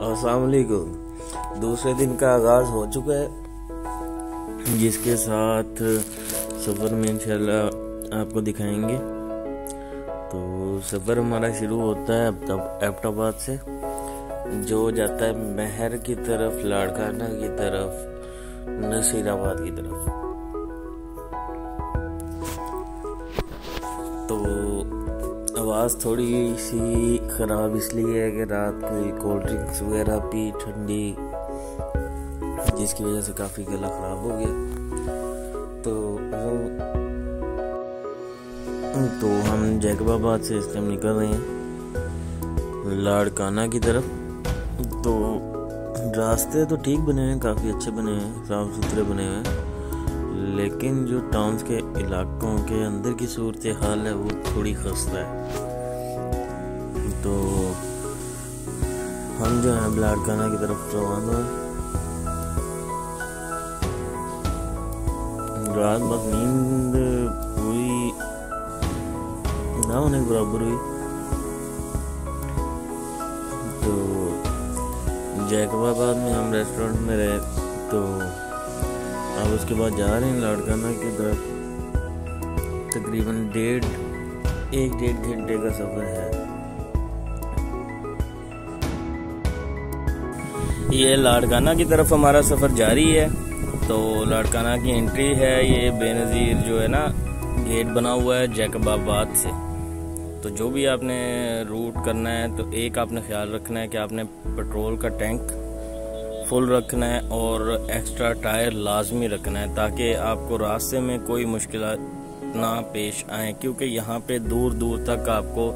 السلام علیکم۔ دوسرے دن کا آغاز ہو چکا ہے، جس کے ساتھ سفر میں انشاءاللہ آپ کو دکھائیں گے۔ تو سفر ہمارا شروع ہوتا ہے ایپٹ آباد سے۔ جو جاتا ہے مہر کی طرف لاڑکانہ کی طرف، نصیر آباد کی طرف۔ تو آواز تھوڑی سی خراب اس لیے ہے کہ رات کوئی کولڈ ڈرنکس وغیرہ پی، ٹھنڈی، جس کی وجہ سے کافی گلا خراب ہو گیا۔ تو تو ہم جیکب آباد سے اس ٹائم نکل رہے ہیں، لاڑکانہ کی طرف۔ تو راستے تو ٹھیک بنے ہوئے ہیں، کافی اچھے بنے ہوئے ہیں، صاف ستھرے بنے ہوئے ہیں۔ لیکن جو ٹاؤنز کے علاقوں کے اندر کی صورتحال ہے، وہ تھوڑی خستہ ہے۔ تو ہم جو ہیں بلاڈ خانہ کی طرف روانہ رات بس نیند پوری نہ ہونے برابر ہوئی۔ تو جیکب آباد میں ہم ریسٹورنٹ میں رہے، تو اب اس کے بعد جا رہے ہیں لاڑکانہ کی طرف تقریباً ڈیڑھ، ایک ڈیڑھ گھنٹے کا سفر ہے۔ یہ لاڑکانہ کی طرف ہمارا سفر جاری ہے۔ تو لاڑکانہ کی انٹری ہے، یہ بے نظیر جو ہے نا گیٹ بنا ہوا ہے جیکب آباد سے۔ تو جو بھی آپ نے روٹ کرنا ہے، تو ایک آپ نے خیال رکھنا ہے کہ آپ نے پٹرول کا ٹینک فل رکھنا ہے اور ایکسٹرا ٹائر لازمی رکھنا ہے تاکہ آپ کو راستے میں کوئی مشکلات نہ پیش آئیں، کیونکہ یہاں پہ دور دور تک آپ کو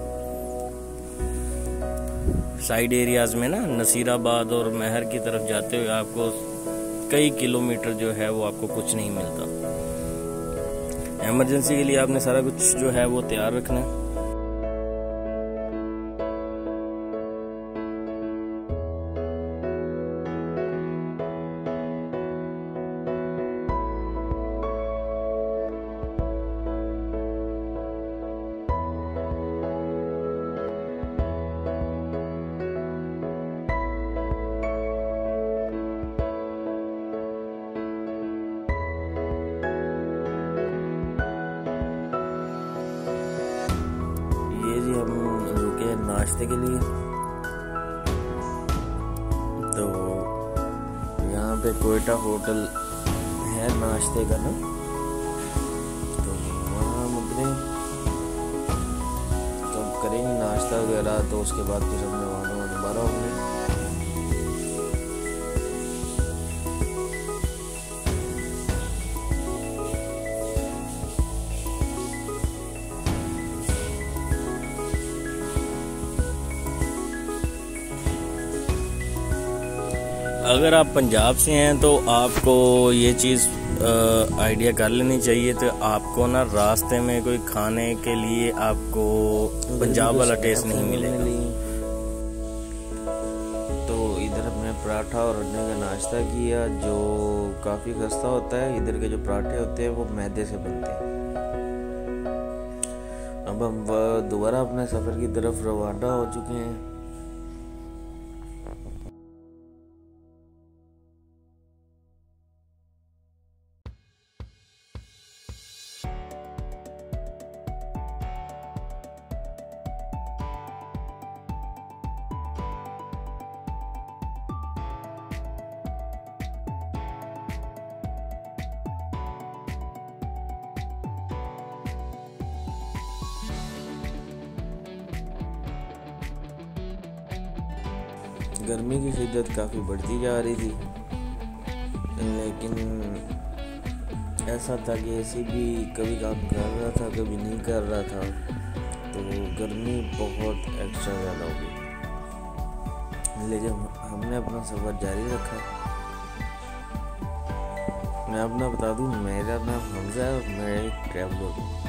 سائیڈ ایریاز میں نا نصیر آباد اور مہر کی طرف جاتے ہوئے آپ کو کئی کلومیٹر جو ہے وہ آپ کو کچھ نہیں ملتا۔ ایمرجنسی کے لیے آپ نے سارا کچھ جو ہے وہ تیار رکھنا ہے۔ ناشتے کے لیے۔ تو یہاں پہ کوئٹہ ہوٹل ہے ناشتے کا نا۔ تو وہاں ہم تو کریں گے ناشتہ وغیرہ، تو اس کے بعد پھر ہم نے وہاں دوبارہ ہوں گے اگر آپ پنجاب سے ہیں تو آپ کو یہ چیز آئیڈیا کر لینی چاہیے تو آپ کو نا راستے میں کوئی کھانے کے لیے آپ کو پنجاب والا ٹیسٹ نہیں ملے گا۔ تو ادھر ہم نے پراٹھا اور انڈے کا ناشتہ کیا، جو کافی سستا ہوتا ہے، ادھر کے جو پراٹھے ہوتے ہیں وہ میدے سے بنتے ہیں۔ اب ہم دوبارہ اپنے سفر کی طرف روانہ ہو چکے ہیں۔ گرمی کی شدت کافی بڑھتی جا رہی تھی۔ لیکن ایسا تھا کہ اے سی بھی کبھی کام کر رہا تھا، کبھی نہیں کر رہا تھا، تو گرمی بہت ایکسٹرا زیادہ ہو گئی۔ لیکن ہم نے اپنا سفر جاری رکھا، میں اپنا بتا دوں میرا نام حمزہ ہے اور میں ایک ٹریولر ہوں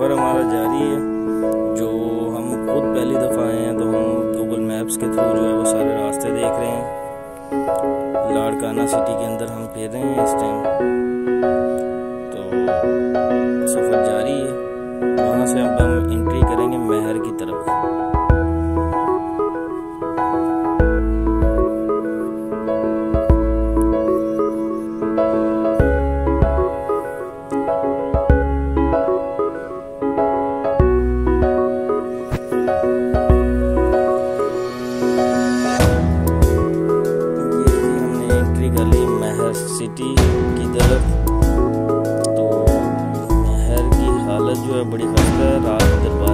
سفر ہمارا جاری ہے۔ جو ہم خود پہلی دفعہ آئے ہیں تو ہم گوگل میپس کے تھرو جو ہے وہ سارے راستے دیکھ رہے ہیں۔ لاڑکانہ سٹی کے اندر ہم پھر رہے ہیں اس ٹائم تو سفر جاری ہے۔ وہاں سے اب ہم انٹری کریں گے مہر کی طرف۔ حالت جو ہے بڑی خستہ ہے رات ادھر بارش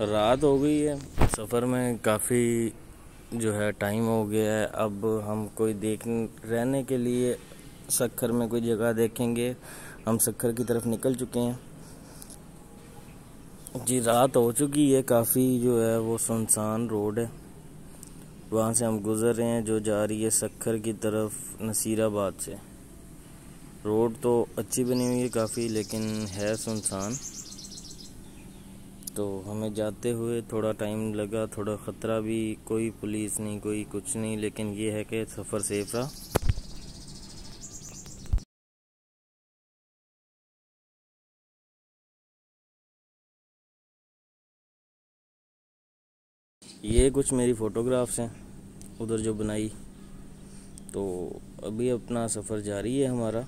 رات ہو گئی ہے۔ سفر میں کافی جو ہے ٹائم ہو گیا ہے۔ اب ہم کوئی دیکھ رہنے کے لیے سکھر میں کوئی جگہ دیکھیں گے۔ ہم سکھر کی طرف نکل چکے ہیں۔ جی رات ہو چکی ہے۔ کافی جو ہے وہ سنسان روڈ ہے۔ وہاں سے ہم گزر رہے ہیں۔ جو جا رہی ہے سکھر کی طرف نصیر آباد سے۔ روڈ تو اچھی بنی ہوئی ہے کافی، لیکن ہے سنسان۔ تو ہمیں جاتے ہوئے تھوڑا ٹائم لگا، تھوڑا خطرہ بھی، کوئی پولیس نہیں، کوئی کچھ نہیں، لیکن یہ ہے کہ سفر سیف رہا۔ یہ کچھ میری فوٹوگرافس ہیں، ادھر جو بنائی۔ تو ابھی اپنا سفر جاری ہے ہمارا۔